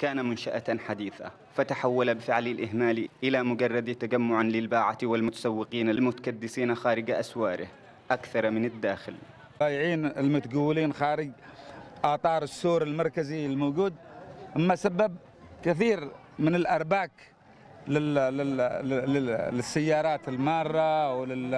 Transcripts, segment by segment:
كان منشأة حديثة فتحول بفعل الإهمال إلى مجرد تجمع للباعة والمتسوقين المتكدسين خارج أسواره أكثر من الداخل. بايعين المتقولين خارج آطار السور المركزي الموجود ما سبب كثير من الأرباك لل... لل... لل... للسيارات المارة ولل...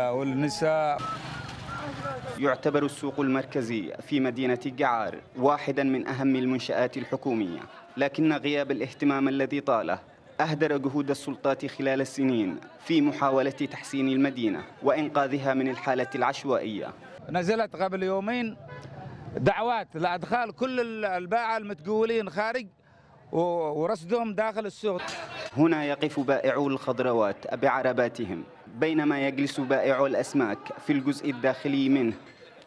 يعتبر السوق المركزي في مدينة جعار واحدا من أهم المنشآت الحكومية. لكن غياب الاهتمام الذي طاله أهدر جهود السلطات خلال السنين في محاولة تحسين المدينة وإنقاذها من الحالة العشوائية. نزلت قبل يومين دعوات لأدخال كل الباعة المتقولين خارج ورصدهم داخل السوق. هنا يقف بائعو الخضروات بعرباتهم بينما يجلس بائع الأسماك في الجزء الداخلي منه.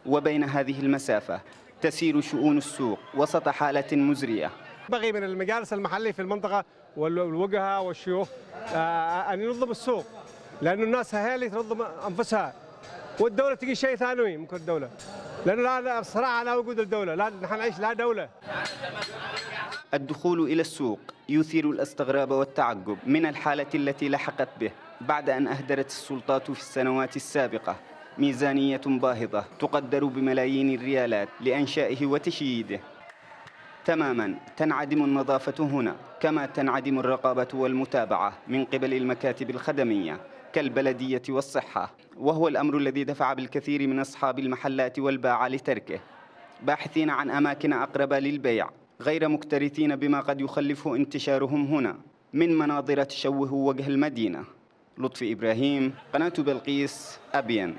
وبين هذه المسافة تسير شؤون السوق وسط حالة مزرية. بغي من المجالس المحلية في المنطقة والوجهة والشيوخ آه، أن ينظم السوق لأنه الناس هي اللي تنظم أنفسها. والدولة تجي شيء ثانوي ممكن الدولة. لأنه لا الصراحة لا وجود الدولة لا نحن نعيش لا دولة. الدخول إلى السوق يثير الاستغراب والتعجب من الحالة التي لحقت به بعد أن أهدرت السلطات في السنوات السابقة. ميزانية باهظة تقدر بملايين الريالات لأنشائه وتشييده. تماما تنعدم النظافة هنا كما تنعدم الرقابة والمتابعة من قبل المكاتب الخدمية كالبلدية والصحة. وهو الأمر الذي دفع بالكثير من أصحاب المحلات والباعة لتركه. باحثين عن أماكن أقرب للبيع. غير مكترثين بما قد يخلفه انتشارهم هنا. من مناظر تشوه وجه المدينة. لطفي إبراهيم قناة بلقيس أبين